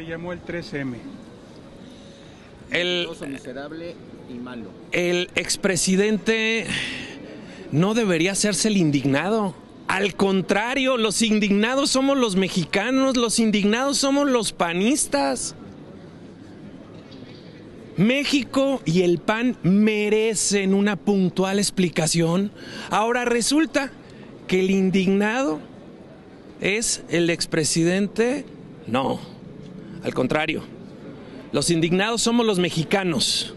te llamó el 3M. El, miserable y malo. el expresidente no debería hacerse el indignado. Al contrario, los indignados somos los mexicanos, los indignados somos los panistas. México y el PAN merecen una puntual explicación. Ahora resulta que el indignado es el expresidente. No, al contrario. Los indignados somos los mexicanos.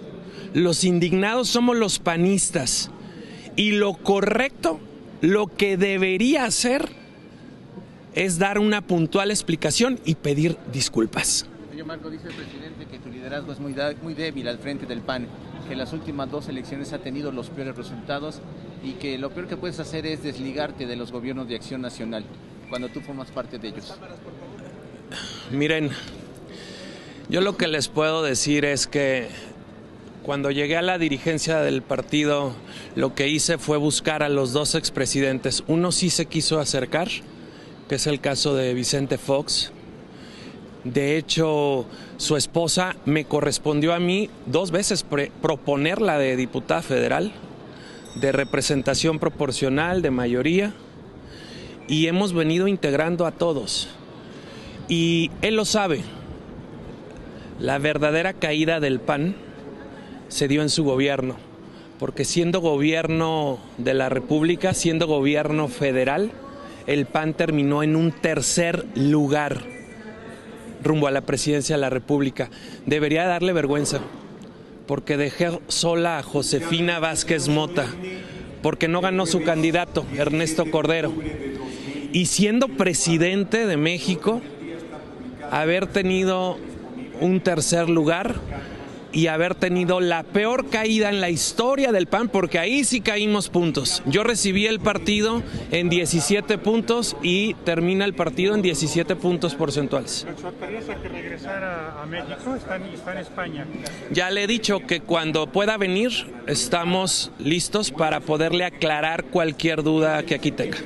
Los indignados somos los panistas. Y lo correcto, lo que debería hacer, es dar una puntual explicación y pedir disculpas. Señor Marco, dice el presidente que tu liderazgo es muy, muy débil al frente del PAN, que en las últimas dos elecciones ha tenido los peores resultados y que lo peor que puedes hacer es desligarte de los gobiernos de acción nacional cuando tú formas parte de ellos. Miren, yo lo que les puedo decir es que cuando llegué a la dirigencia del partido, lo que hice fue buscar a los dos expresidentes. Uno sí se quiso acercar, que es el caso de Vicente Fox. De hecho, su esposa me correspondió a mí dos veces proponerla de diputada federal, de representación proporcional, de mayoría, y hemos venido integrando a todos. Y él lo sabe. La verdadera caída del PAN se dio en su gobierno, porque siendo gobierno de la República, siendo gobierno federal, el PAN terminó en un tercer lugar rumbo a la presidencia de la República. Debería darle vergüenza, porque dejé sola a Josefina Vázquez Mota, porque no ganó su candidato, Ernesto Cordero. Y siendo presidente de México, haber tenido un tercer lugar y haber tenido la peor caída en la historia del PAN, porque ahí sí caímos puntos. Yo recibí el partido en 17 puntos y termina el partido en 17 puntos porcentuales. Su experiencia que regresara a México está en, está en España. Ya le he dicho que cuando pueda venir estamos listos para poderle aclarar cualquier duda que aquí tenga.